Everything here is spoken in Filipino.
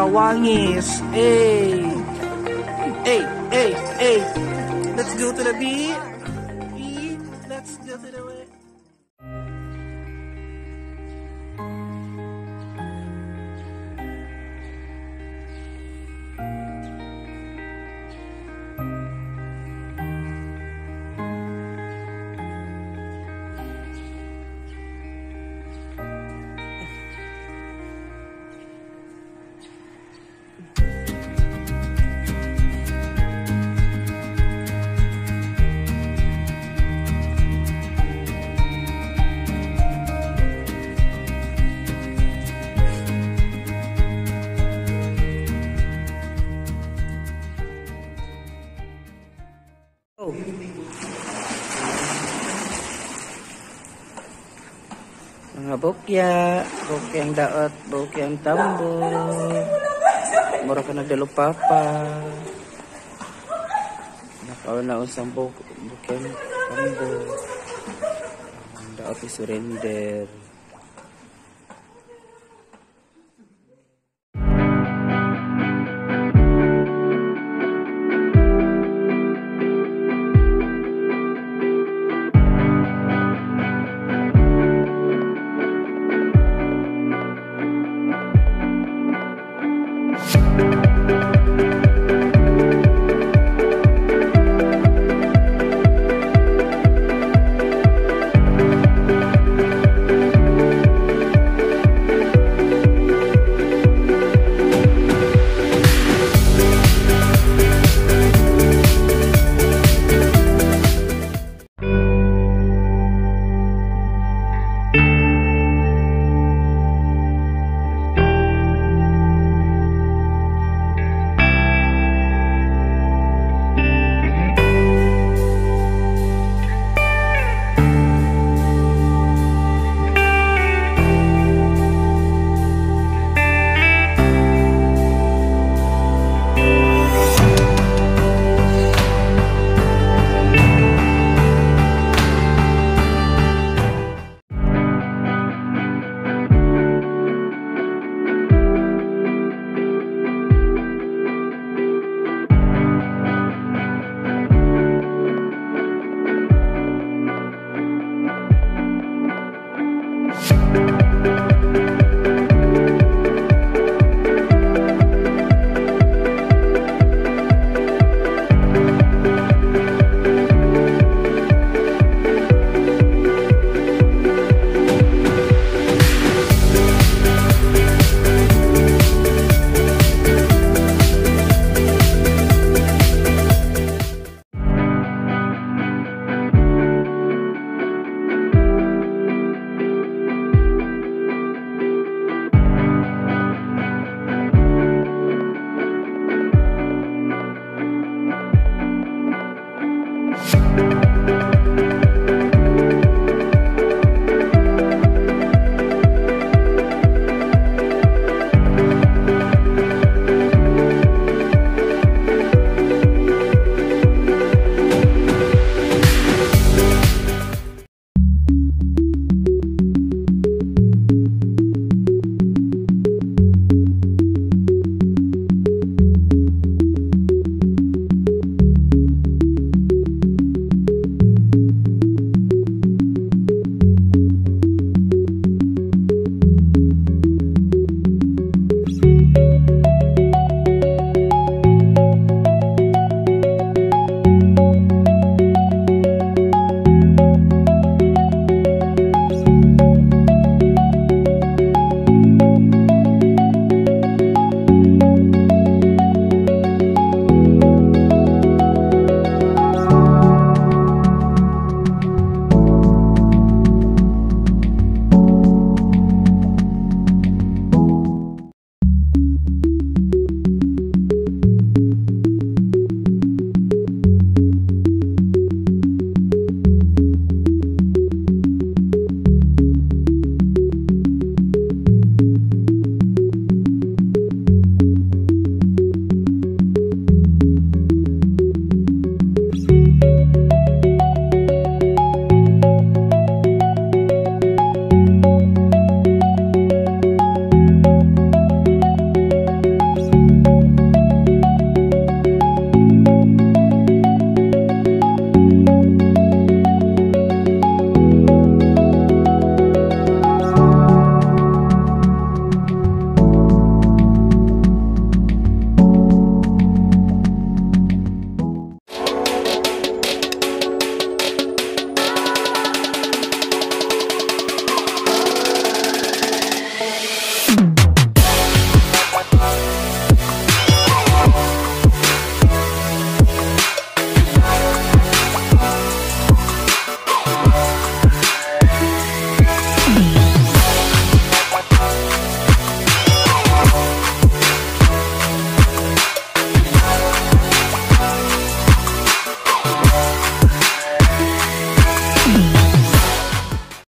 Kawangis. Hey. Hey, hey, hey. Let's go to the beach. Mga bukya, bukyang daot, bukyang tambo. Mura ka nagdalo papa. Nakauna usang buk bukyang tambo. Daot is surrender.